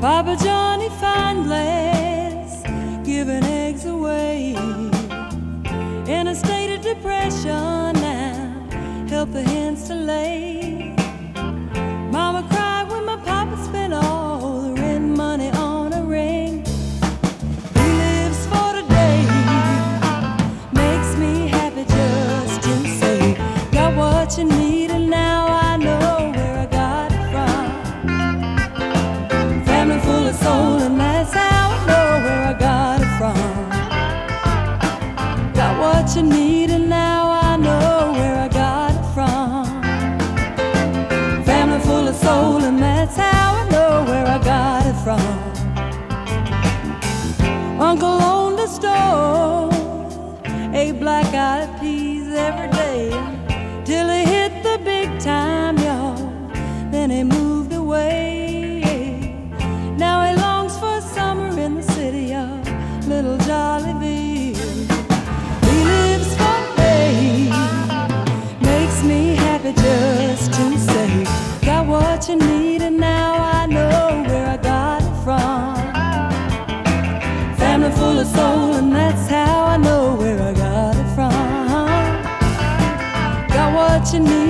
Papa Johnny fine glass, giving eggs away. In a state of depression now, help the hens to lay. You need, and now I know where I got it from. Family full of soul, and that's how I know where I got it from. Uncle owned a store, ate black eyed peas every day till he hit the big time, y'all. Then he moved away. Happy just to say, got what you need, and now I know where I got it from. Family full of soul, and that's how I know where I got it from. Got what you need,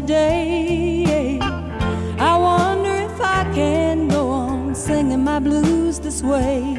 today, I wonder if I can go on singing my blues this way.